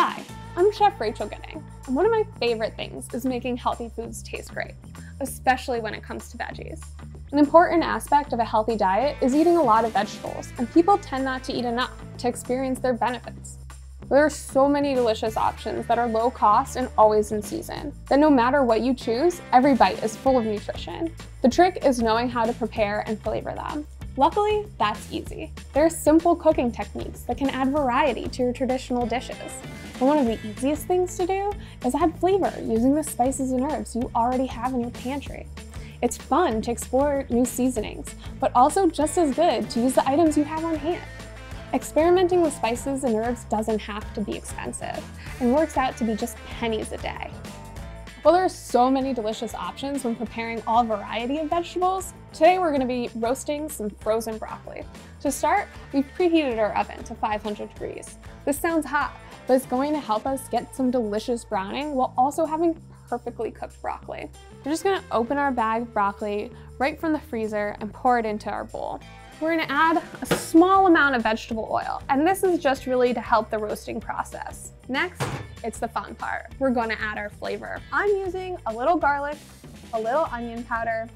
Hi, I'm Chef Rachel Gooding, and one of my favorite things is making healthy foods taste great, especially when it comes to veggies. An important aspect of a healthy diet is eating a lot of vegetables, and people tend not to eat enough to experience their benefits. There are so many delicious options that are low cost and always in season, that no matter what you choose, every bite is full of nutrition. The trick is knowing how to prepare and flavor them. Luckily, that's easy. There are simple cooking techniques that can add variety to your traditional dishes. And one of the easiest things to do is add flavor using the spices and herbs you already have in your pantry. It's fun to explore new seasonings, but also just as good to use the items you have on hand. Experimenting with spices and herbs doesn't have to be expensive and works out to be just pennies a day. While there are so many delicious options when preparing all variety of vegetables, today we're going to be roasting some frozen broccoli. To start, we've preheated our oven to 500 degrees. This sounds hot, but it's going to help us get some delicious browning while also having perfectly cooked broccoli. We're just going to open our bag of broccoli right from the freezer and pour it into our bowl. We're gonna add a small amount of vegetable oil, and this is just really to help the roasting process. Next, it's the fun part. We're gonna add our flavor. I'm using a little garlic, a little onion powder,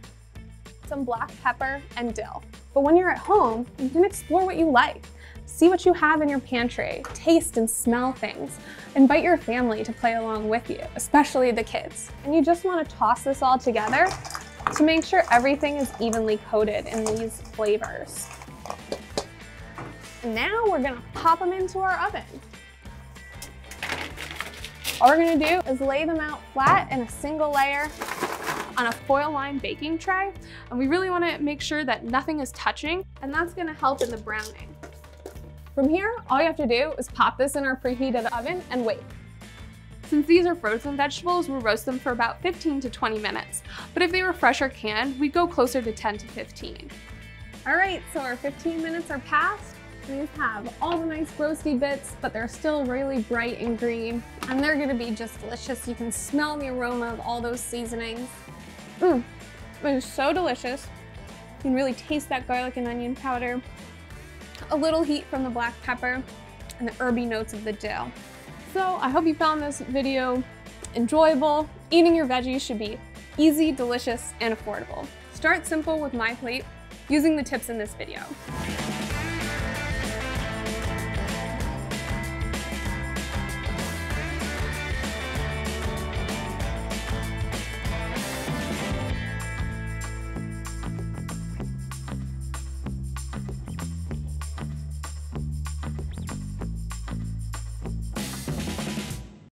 some black pepper, and dill. But when you're at home, you can explore what you like. See what you have in your pantry, taste and smell things. Invite your family to play along with you, especially the kids. And you just wanna toss this all together to make sure everything is evenly coated in these flavors. Now we're gonna pop them into our oven. All we're gonna do is lay them out flat in a single layer on a foil lined baking tray. And we really wanna make sure that nothing is touching and that's gonna help in the browning. From here, all you have to do is pop this in our preheated oven and wait. Since these are frozen vegetables, we'll roast them for about 15 to 20 minutes. But if they were fresh or canned, we'd go closer to 10 to 15. All right, so our 15 minutes are past. These have all the nice roasty bits, but they're still really bright and green. And they're gonna be just delicious. You can smell the aroma of all those seasonings. Mmm, it is so delicious. You can really taste that garlic and onion powder, a little heat from the black pepper, and the herby notes of the dill. So I hope you found this video enjoyable. Eating your veggies should be easy, delicious, and affordable. Start simple with MyPlate using the tips in this video.